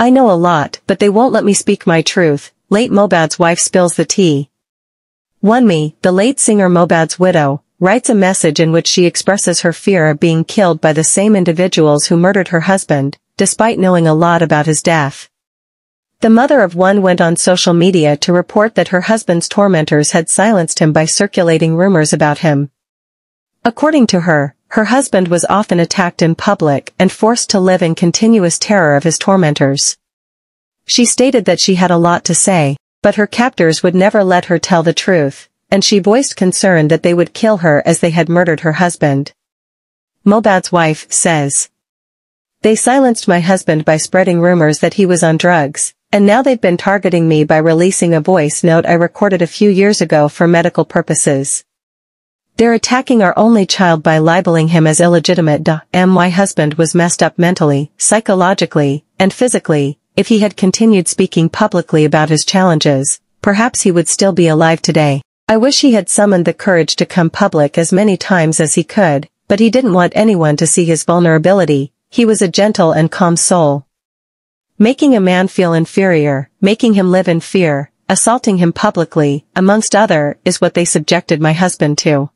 I know a lot, but they won't let me speak my truth, late Mohbad's wife spills the tea. Wunmi, the late singer Mohbad's widow, writes a message in which she expresses her fear of being killed by the same individuals who murdered her husband, despite knowing a lot about his death. The mother of one went on social media to report that her husband's tormentors had silenced him by circulating rumors about him. According to her, her husband was often attacked in public and forced to live in continuous terror of his tormentors. She stated that she had a lot to say, but her captors would never let her tell the truth, and she voiced concern that they would kill her as they had murdered her husband. Mohbad's wife says, They silenced my husband by spreading rumors that he was on drugs, and now they've been targeting me by releasing a voice note I recorded a few years ago for medical purposes. They're attacking our only child by libeling him as illegitimate. Duh. My husband was messed up mentally, psychologically, and physically. If he had continued speaking publicly about his challenges, perhaps he would still be alive today. I wish he had summoned the courage to come public as many times as he could, but he didn't want anyone to see his vulnerability. He was a gentle and calm soul. Making a man feel inferior, making him live in fear, assaulting him publicly, amongst other, is what they subjected my husband to.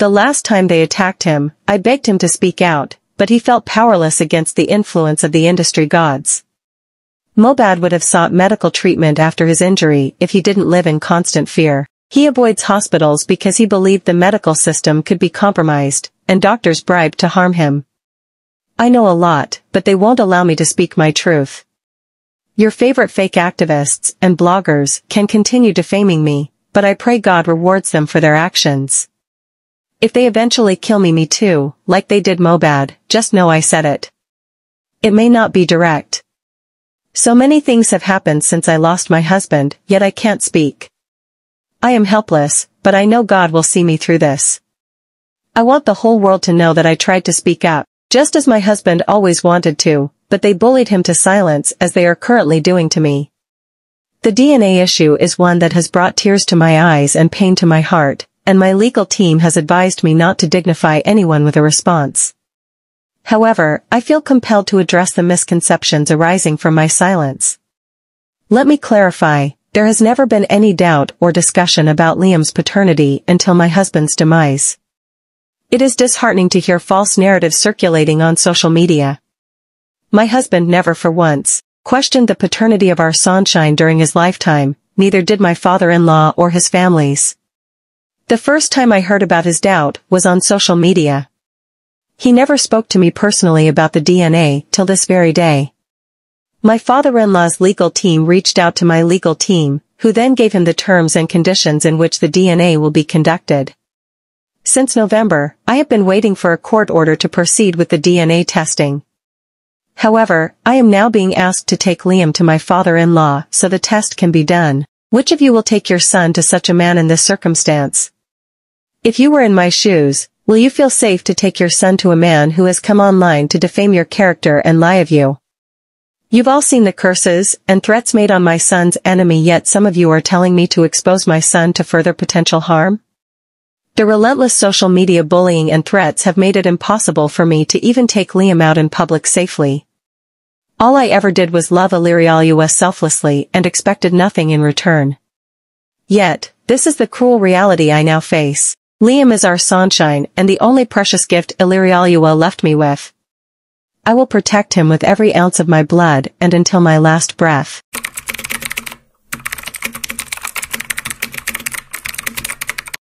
The last time they attacked him, I begged him to speak out, but he felt powerless against the influence of the industry gods. Mohbad would have sought medical treatment after his injury if he didn't live in constant fear. He avoids hospitals because he believed the medical system could be compromised, and doctors bribed to harm him. I know a lot, but they won't allow me to speak my truth. Your favorite fake activists and bloggers can continue defaming me, but I pray God rewards them for their actions. If they eventually kill me me too, like they did Mohbad, just know I said it. It may not be direct. So many things have happened since I lost my husband, yet I can't speak. I am helpless, but I know God will see me through this. I want the whole world to know that I tried to speak up, just as my husband always wanted to, but they bullied him to silence as they are currently doing to me. The DNA issue is one that has brought tears to my eyes and pain to my heart, and my legal team has advised me not to dignify anyone with a response. However, I feel compelled to address the misconceptions arising from my silence. Let me clarify, there has never been any doubt or discussion about Liam's paternity until my husband's demise. It is disheartening to hear false narratives circulating on social media. My husband never for once questioned the paternity of our sunshine during his lifetime, neither did my father-in-law or his families. The first time I heard about his doubt was on social media. He never spoke to me personally about the DNA till this very day. My father-in-law's legal team reached out to my legal team, who then gave him the terms and conditions in which the DNA will be conducted. Since November, I have been waiting for a court order to proceed with the DNA testing. However, I am now being asked to take Liam to my father-in-law so the test can be done. Which of you will take your son to such a man in this circumstance? If you were in my shoes, will you feel safe to take your son to a man who has come online to defame your character and lie of you? You've all seen the curses and threats made on my son's enemy yet some of you are telling me to expose my son to further potential harm? The relentless social media bullying and threats have made it impossible for me to even take Liam out in public safely. All I ever did was love Ilerioluwa selflessly and expected nothing in return. Yet, this is the cruel reality I now face. Liam is our sunshine and the only precious gift Ilerioluwa left me with. I will protect him with every ounce of my blood and until my last breath.